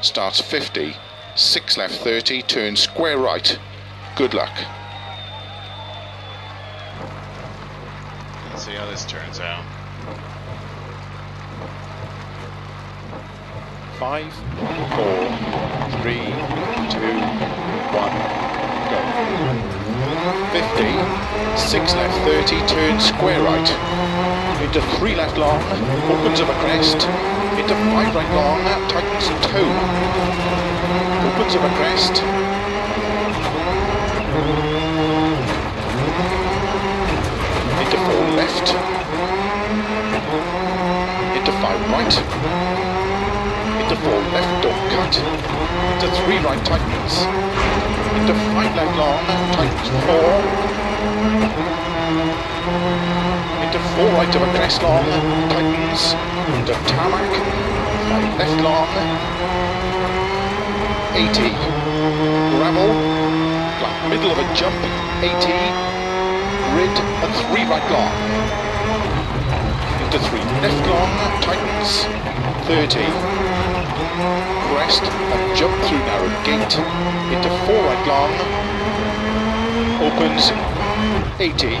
starts 50, 6 left 30, turn square right. Good luck. Let's see how this turns out. Five, four, three, two, one, go. 50, 6 left 30, turn square right. Into 3 left long, opens of a crest. Into 5 right long, tightens a toe. Opens of a crest. Into 4 left. Into 5 right into four left, don't cut, into three right tightens, into five left long, tightens four, into four right of a crest long, tightens, into tarmac, five left long, 80, gravel, middle of a jump, 80, grid, and three right long, into three left long, tightens, 30, crest and jump through narrow gate into four right long, opens 80,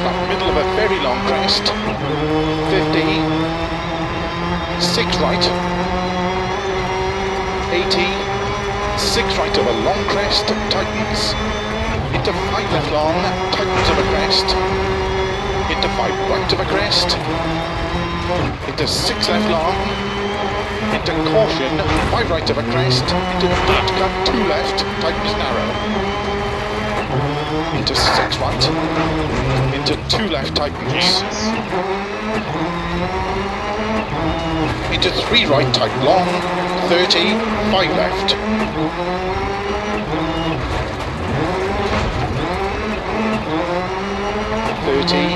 flat middle of a very long crest, 50, 6 right, 80, 6 right of a long crest, tightens, into 5 left long, tightens of a crest, into 5 right of a crest, into 6 left long, into caution, 5 right of a crest, into don't cut, 2 left, tightens narrow. Into 6 right, into 2 left, tightens. Into 3 right, tight long, 30, 5 left. Thirty,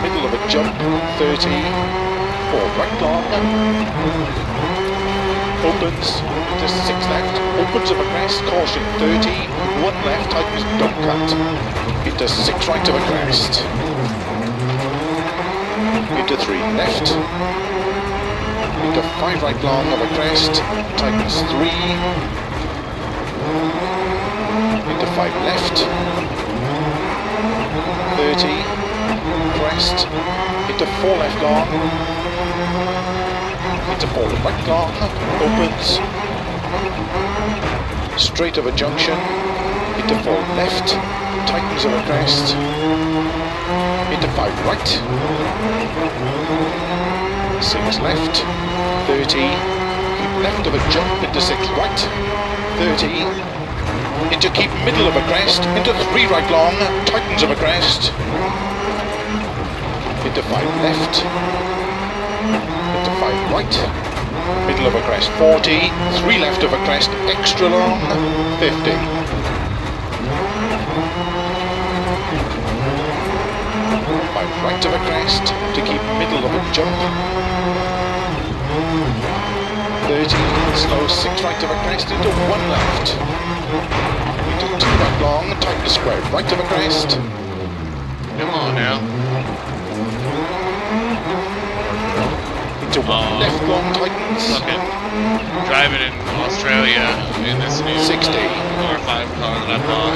middle of a jump, thirty, right long, opens to six left, opens of a crest, caution 30, one left, tightens don't cut, into six right of a crest, into three left, into five right long of a crest, tightens three, into five left, 30, crest, into four left long, into four right long, opens, straight of a junction, into four left, tightens of a crest, into five right, six left, 30, keep left of a jump into six right, 30, into keep middle of a crest, into three right long, tightens of a crest, into 5 left, into 5 right, middle of a crest 40, 3 left of a crest extra long, 50. Five right of a crest to keep middle of a jump. 30, slow, 6 right of a crest into 1 left. Into 2 right long, tighten square, right of a crest. Come on now. To um, left long tightens. driving in Australia in this new 60 R5 car that I bought.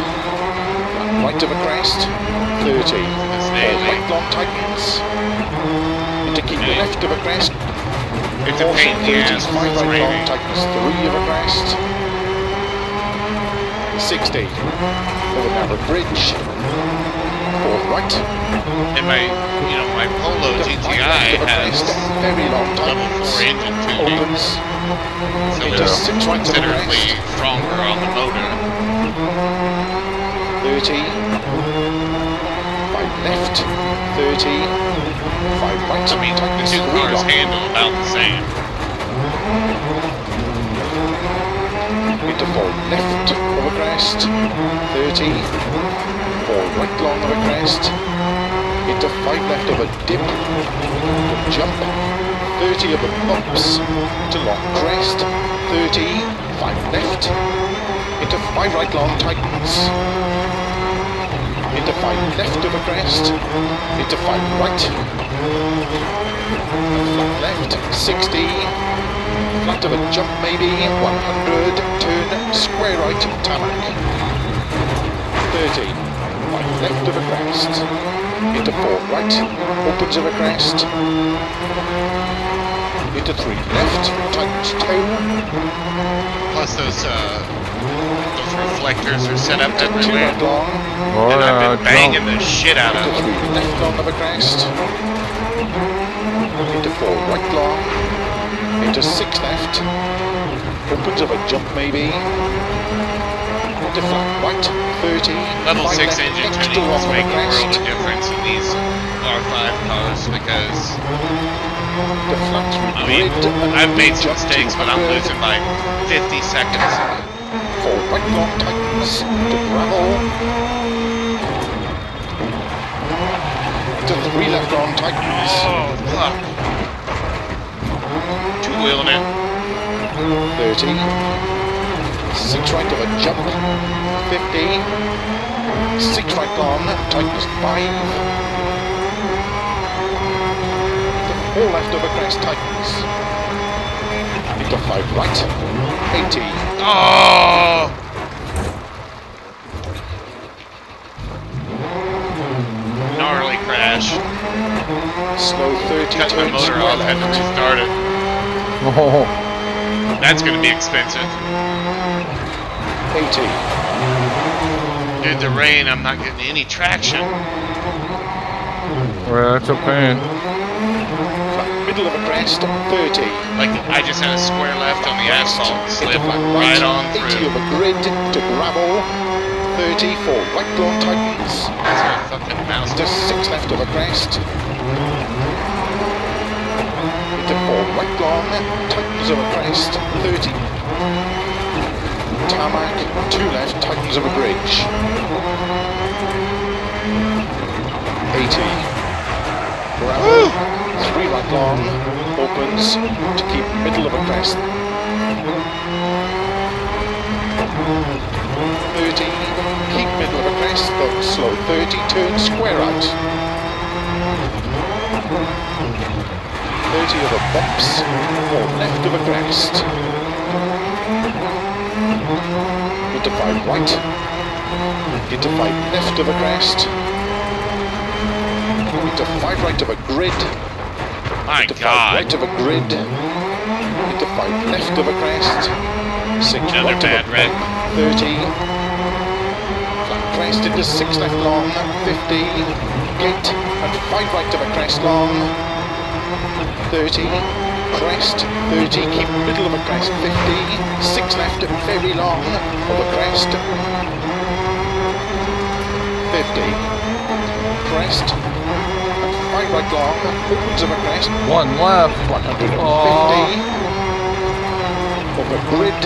Right of a crest, 30. This right long tightens. Into keep the left of a crest. It's a pain in the ass. Five right long tightens, three of a crest. 60 over narrow bridge four right. And my, you know, my Polo GTI has very long level four engine tuning, so it's considerably stronger on the motor. 30, 5 left, 30, 5 right. I mean, the two cars handle about the same. Into 4 left. Over crest, 30, four right crest, into five left of a dip, jump, 30 of a bumps, to long crest, 30, five left, into five right long tightens, into five left of a crest, into five right, flat left, 60, Flat of a jump maybe, 100, turn, square right, tarmac. 30, right left of a crest. Into 4 right, opens of a crest. Into 3 left, tightens tail. Plus those uh, those reflectors are set up Into 2 everywhere, right long, Oh, and I've been banging the shit out of into them. 3 left long of a crest. Into 4 right long. Into 6 left. Opens of a jump maybe. Right, 30. Level 6 left, engine tuning is a making a world of difference in these R5 cars because, The I mean, I've made some mistakes, but I'm losing by 50 seconds. For right long tightens to gravel. To three left long tightens. Oh, fuck. Two wheeling it. 30. Six right of a jump. 50. Six right on, tightens five. To four left of a crest tightens. Into five right. 80. Oh! Ah! Gnarly crash. Slow 30 Cut my turns motor square off, had to restart it. Oh, That's gonna be expensive. 80. Dude, the rain, I'm not getting any traction. well, that's a pain. Middle of a crest, 30. Like, I just had a square left on the asphalt, slip Into right on 80 of a grid to gravel, 30 for right long tightens. That's a fucking mouse. Into 6 left of a crest. Into 4 right long, tightens of a crest, 30. Tarmac, 2 left, of a bridge. 80. Gravel, 3 right long, opens to keep middle of a crest. 30, keep middle of a crest, though slow 30, turn square out. 30 of a bumps, or left of a crest. Into 5 right, into 5 left of a crest. 5 right of a grid, My 5 God. right of a grid, into 5 left of a crest. 6 Another right bad of a red. 30. Flat crest into 6 left long, 50. Gate and 5 right of a crest long. 30. Crest, 30. Keep middle of a crest, 50. 6 left very long of a crest. 50. Crest. And 5 right long, opens of a crest, One left. 150. Aw. Over grid,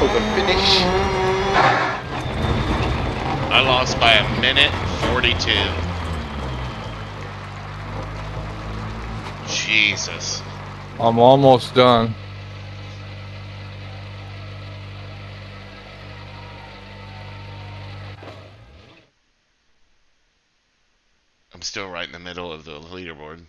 over finish. I lost by a minute 42. Jesus. I'm almost done. I'm still right in the middle of the leaderboard.